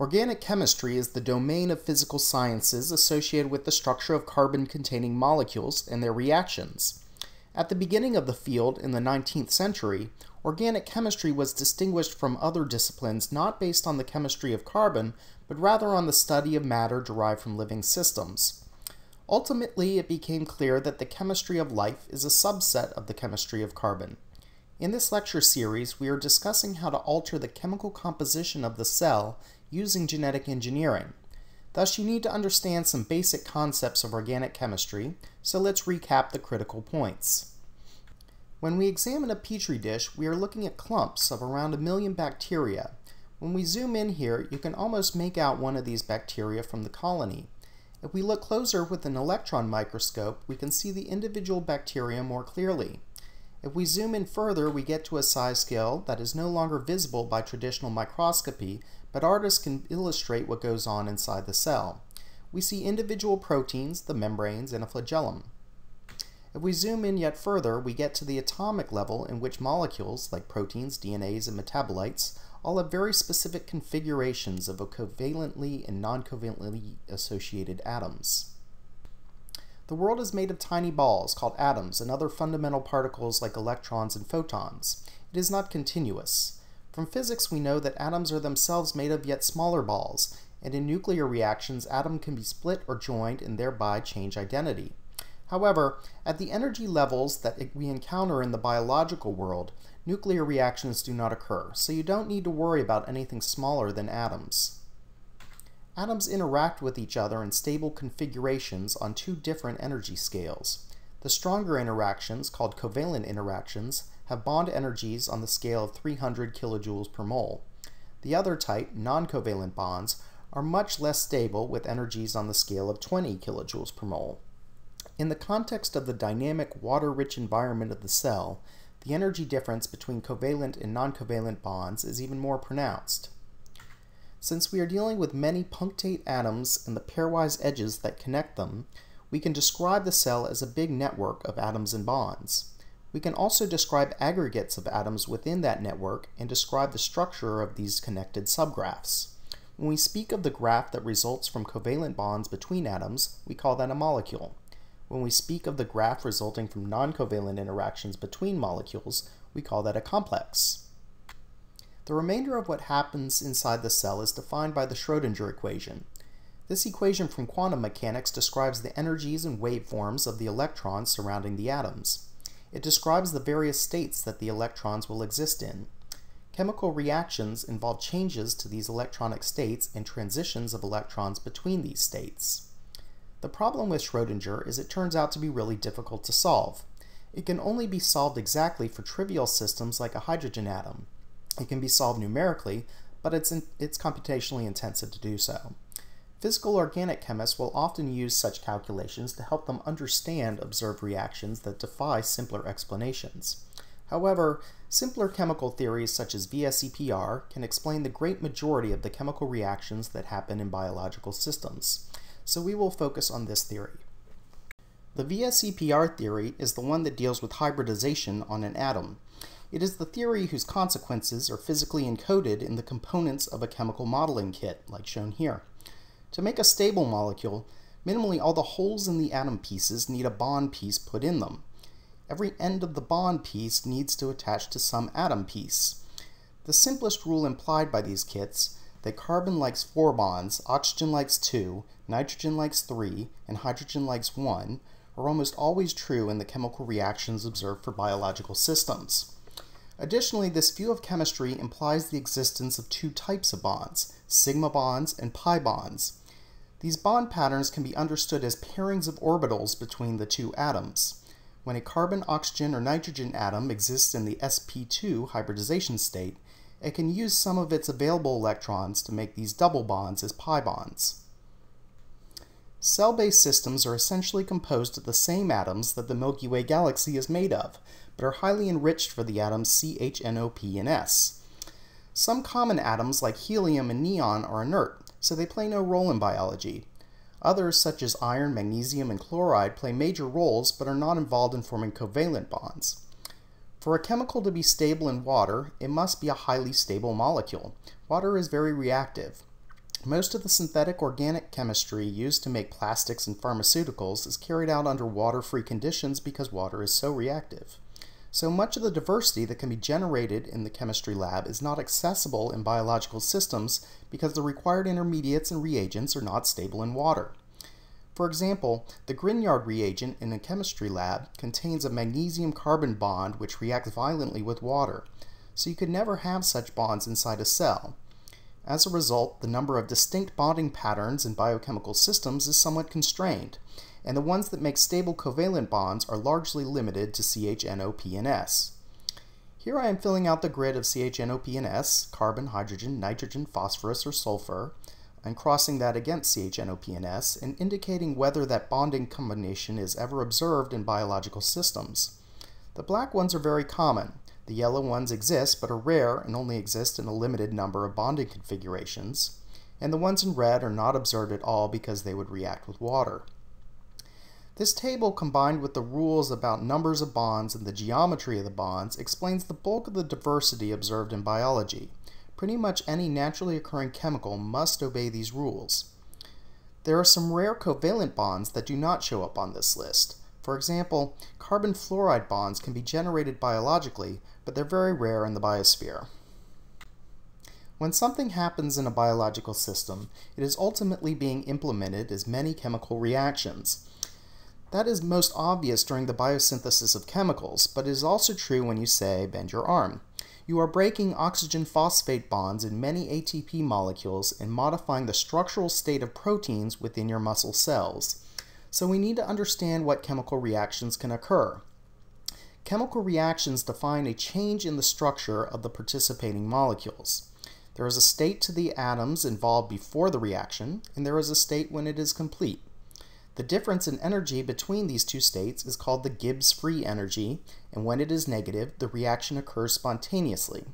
Organic chemistry is the domain of physical sciences associated with the structure of carbon-containing molecules and their reactions. At the beginning of the field in the 19th century, organic chemistry was distinguished from other disciplines not based on the chemistry of carbon, but rather on the study of matter derived from living systems. Ultimately, it became clear that the chemistry of life is a subset of the chemistry of carbon. In this lecture series, we are discussing how to alter the chemical composition of the cell using genetic engineering. Thus, you need to understand some basic concepts of organic chemistry, so let's recap the critical points. When we examine a petri dish, we are looking at clumps of around a million bacteria. When we zoom in here, you can almost make out one of these bacteria from the colony. If we look closer with an electron microscope, we can see the individual bacteria more clearly. If we zoom in further, we get to a size scale that is no longer visible by traditional microscopy, but artists can illustrate what goes on inside the cell. We see individual proteins, the membranes, and a flagellum. If we zoom in yet further, we get to the atomic level in which molecules, like proteins, DNAs, and metabolites, all have very specific configurations of covalently and non-covalently associated atoms. The world is made of tiny balls called atoms and other fundamental particles like electrons and photons. It is not continuous. From physics we know that atoms are themselves made of yet smaller balls, and in nuclear reactions atoms can be split or joined and thereby change identity. However, at the energy levels that we encounter in the biological world, nuclear reactions do not occur, so you don't need to worry about anything smaller than atoms. Atoms interact with each other in stable configurations on two different energy scales. The stronger interactions, called covalent interactions, have bond energies on the scale of 300 kilojoules per mole. The other type, non-covalent bonds, are much less stable with energies on the scale of 20 kilojoules per mole. In the context of the dynamic water-rich environment of the cell, the energy difference between covalent and non-covalent bonds is even more pronounced. Since we are dealing with many punctate atoms and the pairwise edges that connect them, we can describe the cell as a big network of atoms and bonds. We can also describe aggregates of atoms within that network and describe the structure of these connected subgraphs. When we speak of the graph that results from covalent bonds between atoms, we call that a molecule. When we speak of the graph resulting from non-covalent interactions between molecules, we call that a complex. The remainder of what happens inside the cell is defined by the Schrodinger equation. This equation from quantum mechanics describes the energies and waveforms of the electrons surrounding the atoms. It describes the various states that the electrons will exist in. Chemical reactions involve changes to these electronic states and transitions of electrons between these states. The problem with Schrodinger is it turns out to be really difficult to solve. It can only be solved exactly for trivial systems like a hydrogen atom. It can be solved numerically, but it's, in, it's computationally intensive to do so. Physical organic chemists will often use such calculations to help them understand observed reactions that defy simpler explanations. However, simpler chemical theories such as VSEPR can explain the great majority of the chemical reactions that happen in biological systems. So we will focus on this theory. The VSEPR theory is the one that deals with hybridization on an atom. It is the theory whose consequences are physically encoded in the components of a chemical modeling kit, like shown here. To make a stable molecule, minimally all the holes in the atom pieces need a bond piece put in them. Every end of the bond piece needs to attach to some atom piece. The simplest rule implied by these kits that carbon likes 4 bonds, oxygen likes 2, nitrogen likes 3, and hydrogen likes 1 are almost always true in the chemical reactions observed for biological systems. Additionally, this view of chemistry implies the existence of two types of bonds, sigma bonds and pi bonds. These bond patterns can be understood as pairings of orbitals between the two atoms. When a carbon, oxygen, or nitrogen atom exists in the sp2 hybridization state, it can use some of its available electrons to make these double bonds as pi bonds. Cell-based systems are essentially composed of the same atoms that the Milky Way galaxy is made of, but are highly enriched for the atoms CH, NO, and S. Some common atoms like helium and neon are inert, so they play no role in biology. Others, such as iron, magnesium, and chloride, play major roles but are not involved in forming covalent bonds. For a chemical to be stable in water, it must be a highly stable molecule. Water is very reactive. Most of the synthetic organic chemistry used to make plastics and pharmaceuticals is carried out under water-free conditions because water is so reactive. So much of the diversity that can be generated in the chemistry lab is not accessible in biological systems because the required intermediates and reagents are not stable in water. For example, the Grignard reagent in a chemistry lab contains a magnesium-carbon bond which reacts violently with water, so you could never have such bonds inside a cell. As a result, the number of distinct bonding patterns in biochemical systems is somewhat constrained, and the ones that make stable covalent bonds are largely limited to CHNOP and S. Here I am filling out the grid of CHNOP and S, carbon, hydrogen, nitrogen, phosphorus, or sulfur, and crossing that against CHNOP and S, and indicating whether that bonding combination is ever observed in biological systems. The black ones are very common, the yellow ones exist but are rare and only exist in a limited number of bonding configurations, and the ones in red are not observed at all because they would react with water. This table, combined with the rules about numbers of bonds and the geometry of the bonds, explains the bulk of the diversity observed in biology. Pretty much any naturally occurring chemical must obey these rules. There are some rare covalent bonds that do not show up on this list. For example, carbon fluoride bonds can be generated biologically, but they're very rare in the biosphere. When something happens in a biological system, it is ultimately being implemented as many chemical reactions. That is most obvious during the biosynthesis of chemicals, but it is also true when you say, bend your arm. You are breaking oxygen phosphate bonds in many ATP molecules and modifying the structural state of proteins within your muscle cells. So we need to understand what chemical reactions can occur. Chemical reactions define a change in the structure of the participating molecules. There is a state to the atoms involved before the reaction, and there is a state when it is complete. The difference in energy between these two states is called the Gibbs free energy, and when it is negative, the reaction occurs spontaneously.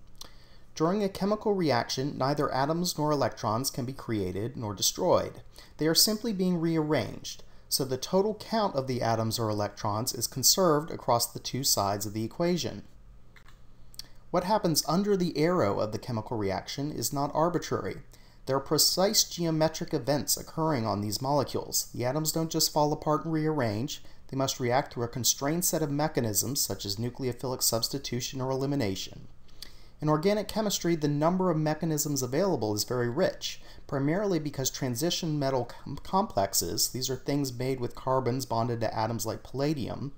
During a chemical reaction, neither atoms nor electrons can be created nor destroyed. They are simply being rearranged so the total count of the atoms or electrons is conserved across the two sides of the equation. What happens under the arrow of the chemical reaction is not arbitrary. There are precise geometric events occurring on these molecules. The atoms don't just fall apart and rearrange, they must react through a constrained set of mechanisms such as nucleophilic substitution or elimination. In organic chemistry, the number of mechanisms available is very rich, primarily because transition metal com complexes, these are things made with carbons bonded to atoms like palladium,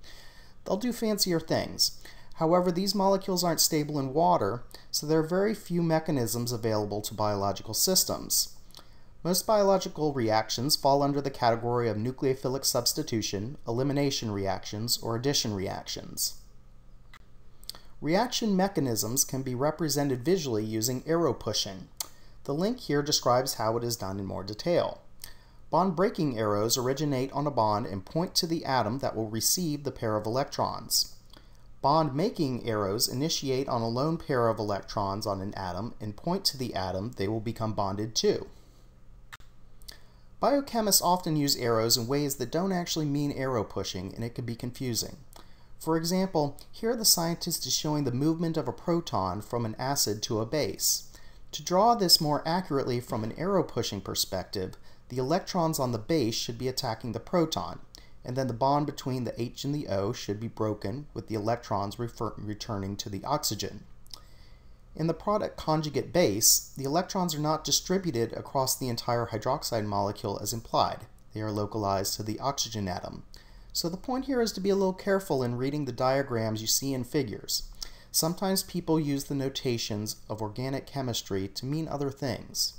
they'll do fancier things. However, these molecules aren't stable in water, so there are very few mechanisms available to biological systems. Most biological reactions fall under the category of nucleophilic substitution, elimination reactions, or addition reactions. Reaction mechanisms can be represented visually using arrow pushing. The link here describes how it is done in more detail. Bond breaking arrows originate on a bond and point to the atom that will receive the pair of electrons. Bond making arrows initiate on a lone pair of electrons on an atom and point to the atom they will become bonded to. Biochemists often use arrows in ways that don't actually mean arrow pushing and it can be confusing. For example, here the scientist is showing the movement of a proton from an acid to a base. To draw this more accurately from an arrow pushing perspective, the electrons on the base should be attacking the proton, and then the bond between the H and the O should be broken with the electrons returning to the oxygen. In the product conjugate base, the electrons are not distributed across the entire hydroxide molecule as implied. They are localized to the oxygen atom, so the point here is to be a little careful in reading the diagrams you see in figures. Sometimes people use the notations of organic chemistry to mean other things.